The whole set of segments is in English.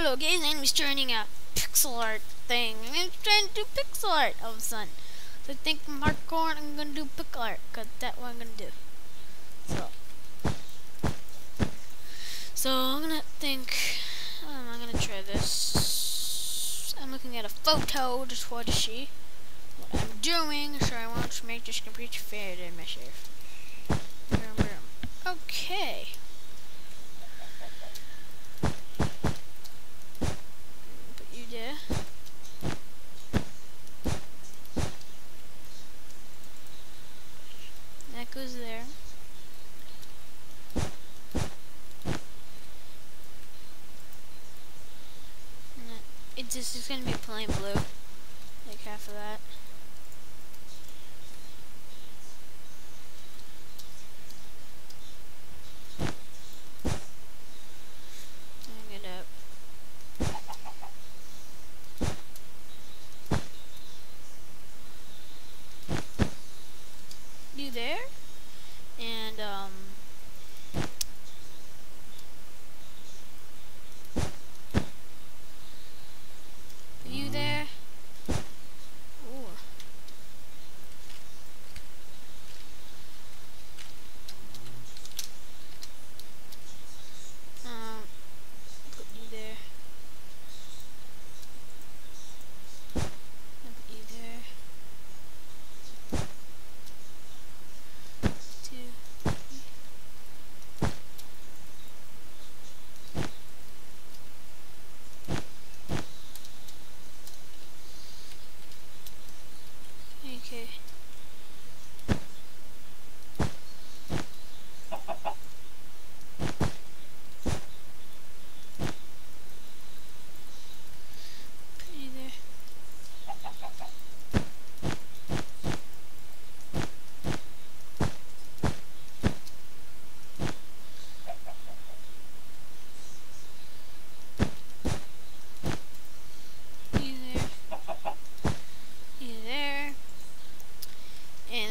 Hello guys, I'm turning a pixel art thing. I'm trying to do pixel art all of a sudden. So I think from hardcore I'm gonna do pixel art, cause that's what I'm gonna do. So So I'm gonna think um, I'm gonna try this. I'm looking at a photo just to see what I'm doing, so I want to make this computer fair to myself. Okay. There. It just is gonna be plain blue, like half of that.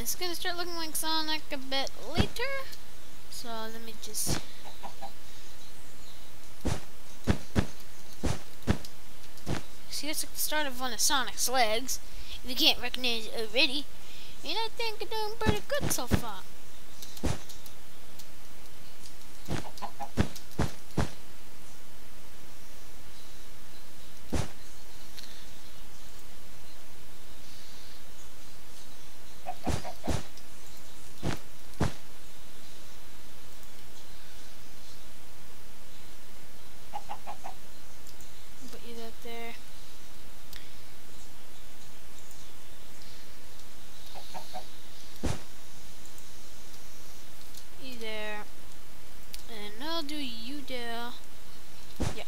it's gonna start looking like Sonic a bit later. So let me just see it's the start of Sonic's legs. If you can't recognize it already. And I think I'm doing pretty good so far.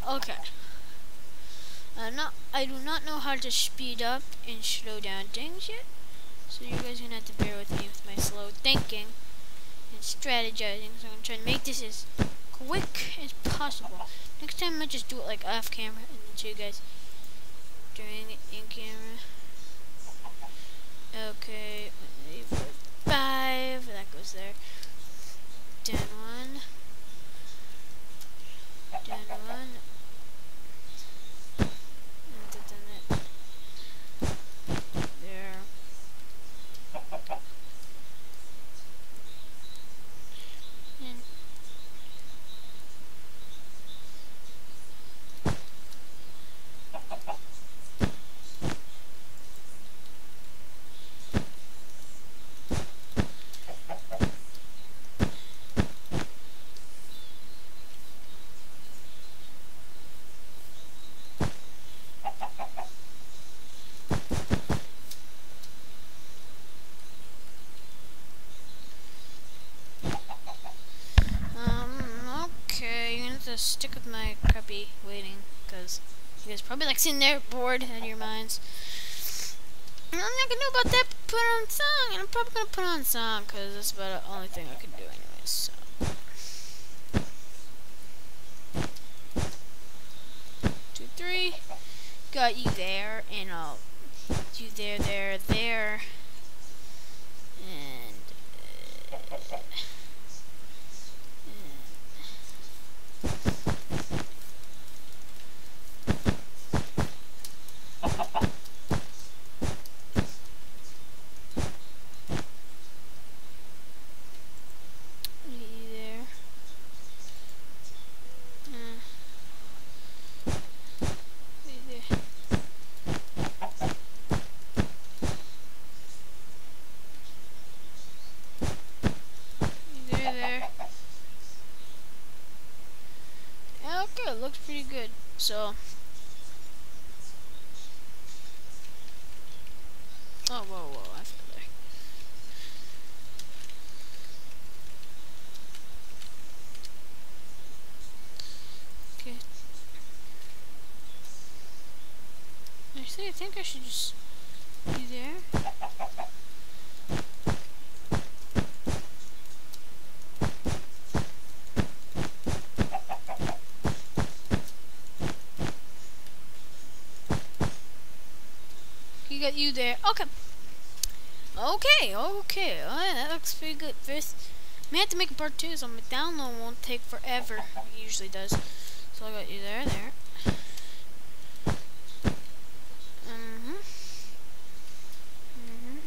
Okay. I'm not, I do how to speed up and slow down things yet. So you guys are to have to bear with me with my slow thinking and strategizing. So I'm to try to make this as quick as possible. Next time I might just do it like off camera and then show you guys during it in camera. Okay, five, that goes there. Down one. Down one. stick with my crappy waiting, because like there bored of your minds. I'm not gonna know about that, put on song, and I'm probably gonna put on song, because that's about the only thing I can do anyways, so. Two, three. Got you there, and I'll do there, there, there. And, uh, So. Oh, whoa, whoa, I fell there. Okay. Actually, I think I should just be there. There. Okay. Okay, okay. That looks pretty good. First, may have to make a part two, so my download won't take forever. It usually does. So I got you there, there. Mm-hmm. Mm-hmm.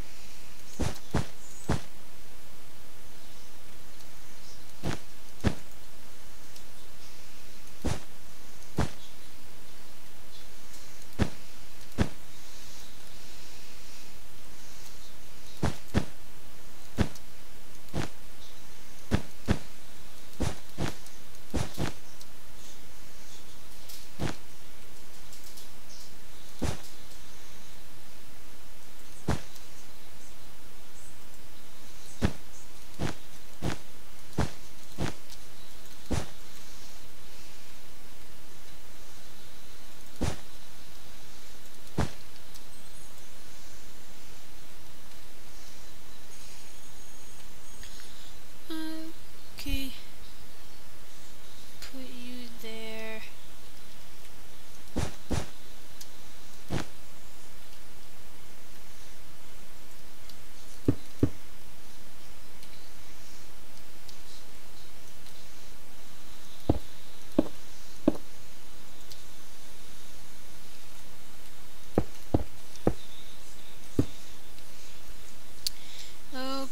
Okay. Put you there.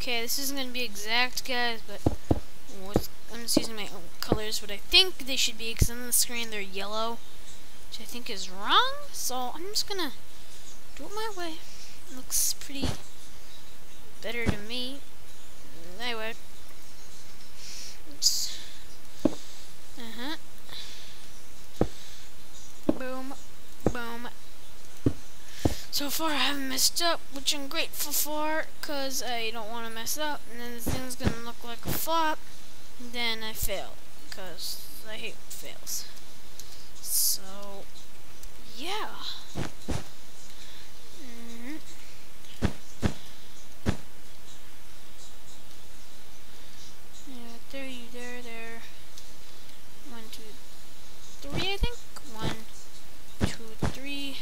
Okay, this isn't gonna be exact, guys, but I'm just using my own colors. What I think they should be, because on the screen they're yellow, which I think is wrong. So I'm just gonna do it my way. It looks pretty better to me. Anyway, it's uh huh. Boom, boom. So far I haven't messed up, which I'm grateful for, because I don't want to mess up, and then the thing's going to look like a flop, and then I fail, because I hate fails. So, yeah. Mhm. Yeah, there you, there, there. One, two, three, I think. One, two, three.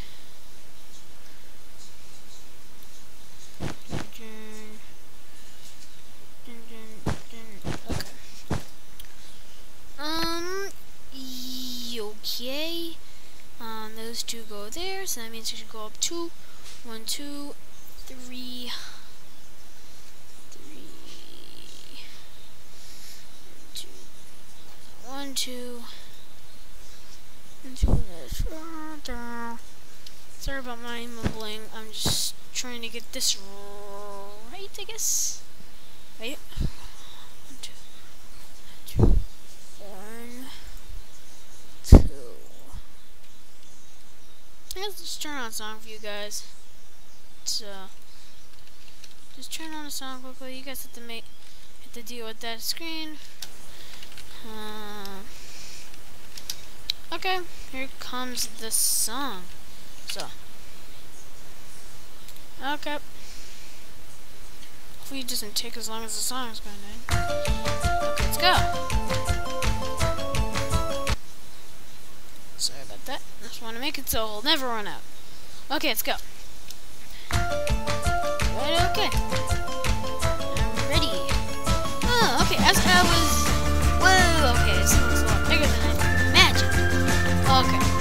Dun, dun, dun, dun. Okay. Um. y- Okay. Um. Those two go there, so that means we should go up two. One, two, three. Three. Two. One, two. One, two. Sorry about my mumbling. I'm just trying to get this right, I guess. Right? One, two, two, one, two. Let's just turn on a song for you guys. Uh, just turn on a song quickly. You guys have to make, have to deal with that screen. Uh, okay, here comes the song. So. Okay. Hopefully it doesn't take as long as the song is going to. Okay, let's go. Sorry about that. I Just want to make it so it'll never run out. Okay, let's go. Right, okay. I'm ready. Oh, okay, as I was... Whoa, okay, this looks a lot bigger than I imagined. Okay.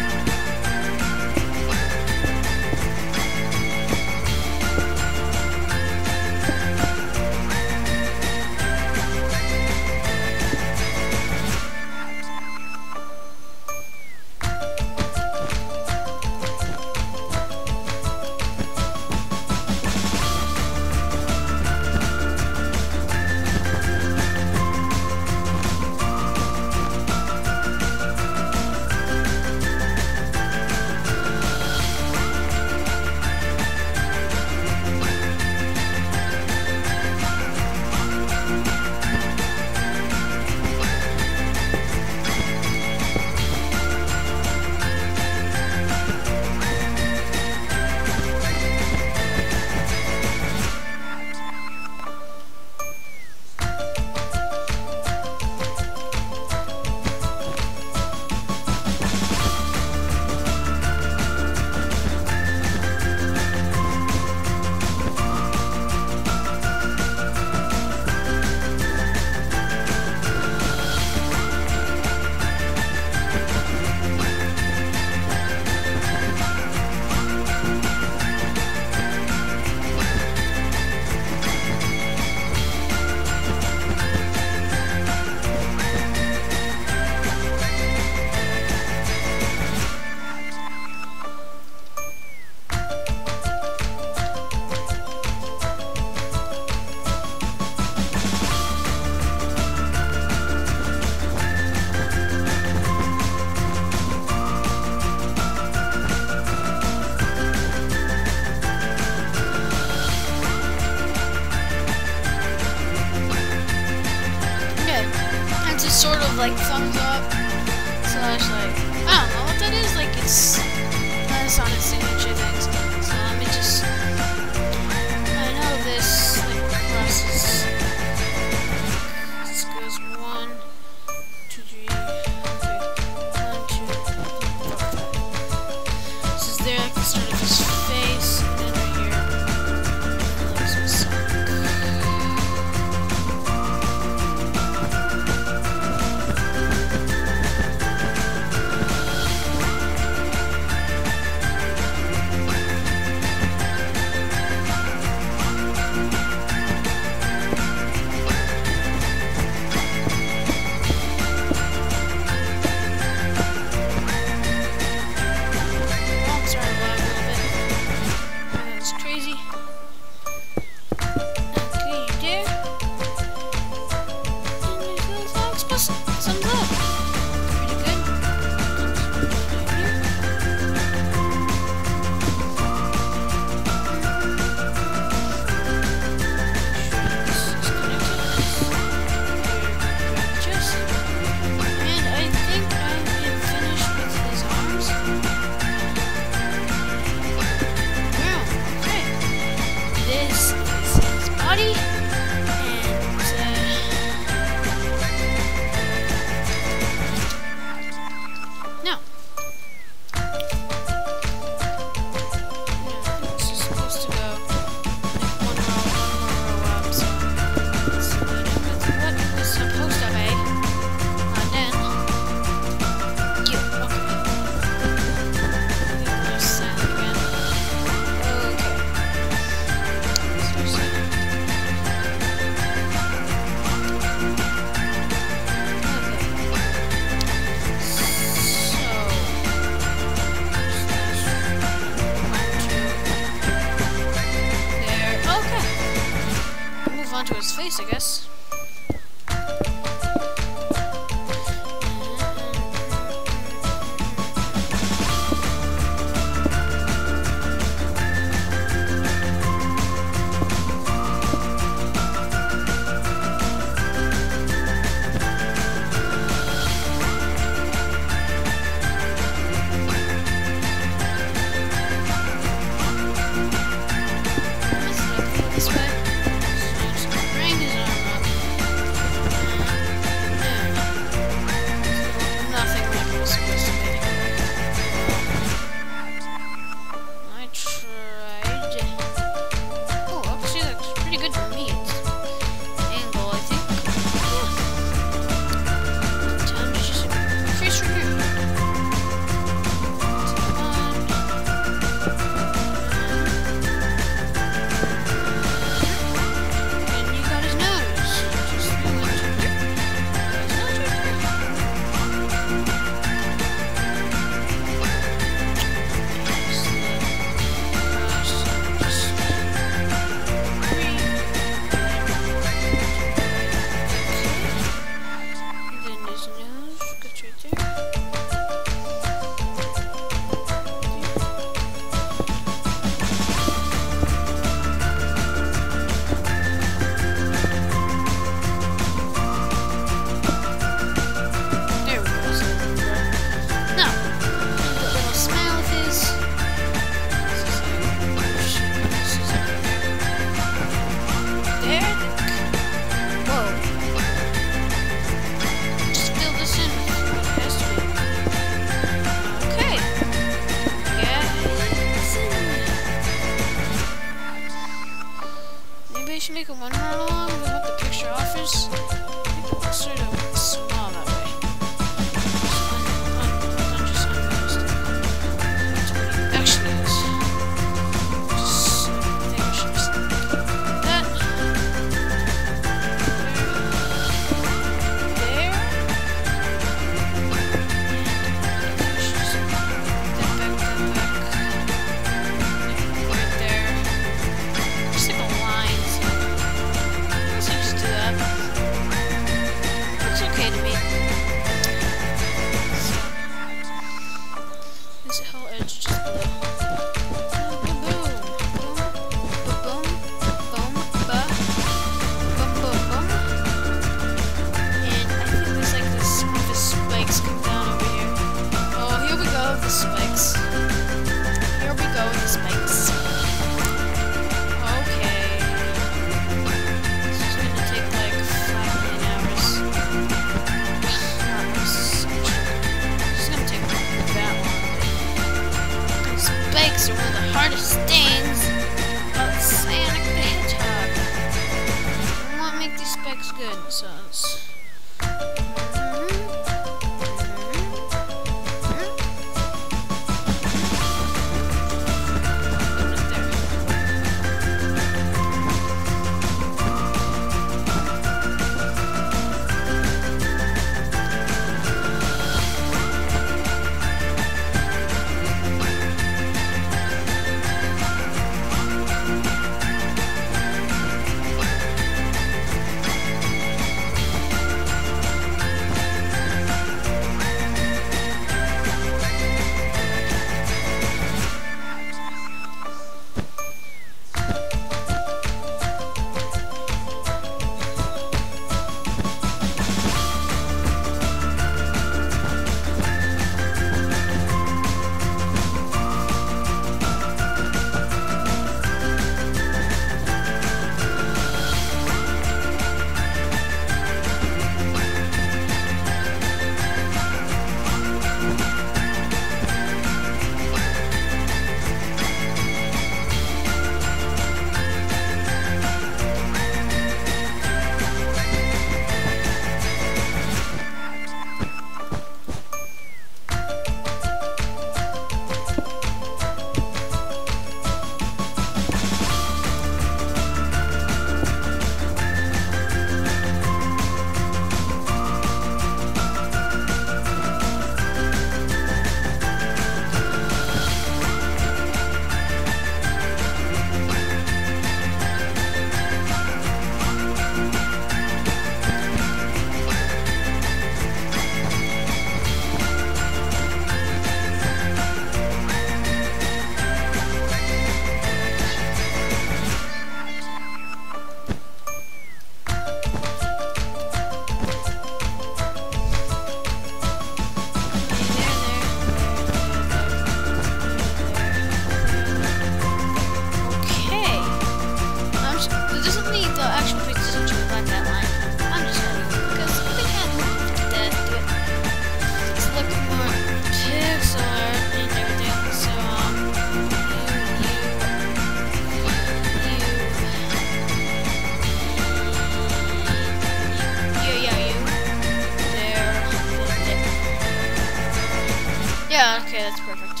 Yeah, okay, that's perfect.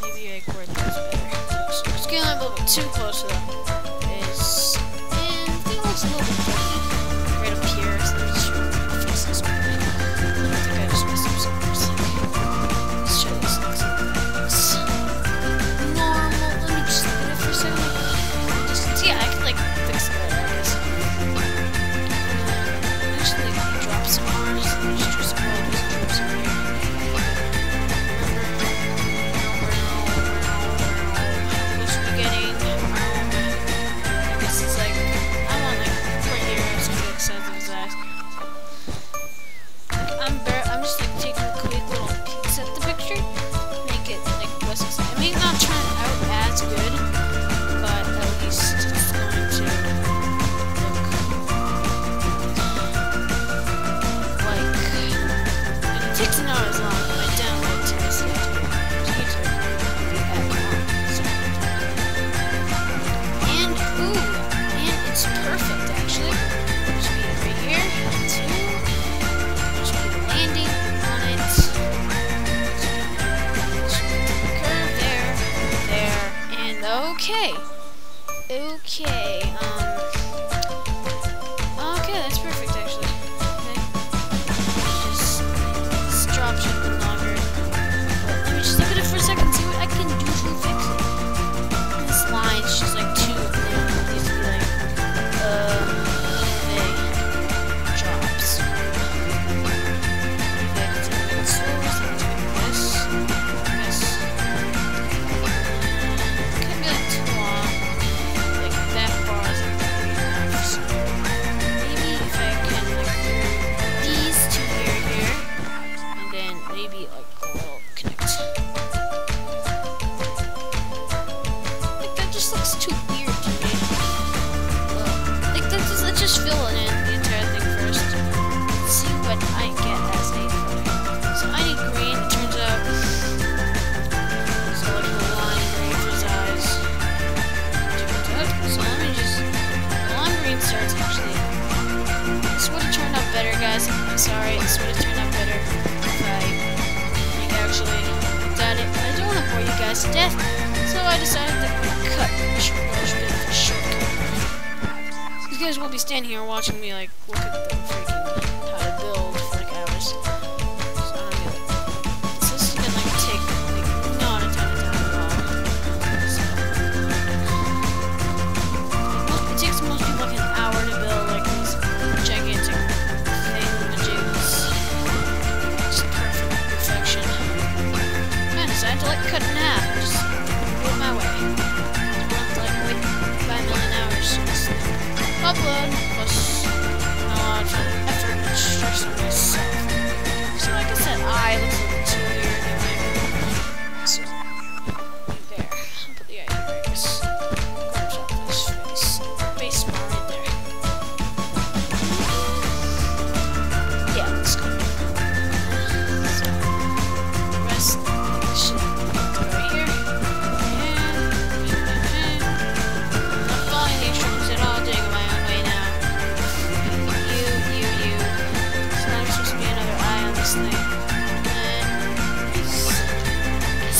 Maybe I coordinates better. Scaling level too close to that.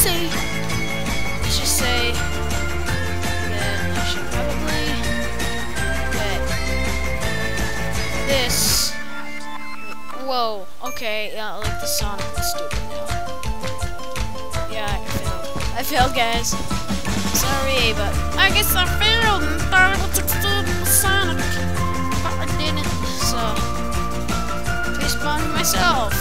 say, let's just say that I should probably get this. Whoa, okay, yeah, I like the Sonic is stupid now. Yeah, I failed. I failed, guys. Sorry, but I guess I failed and thought it was excluding Sonic. But I didn't, so. Please bond myself.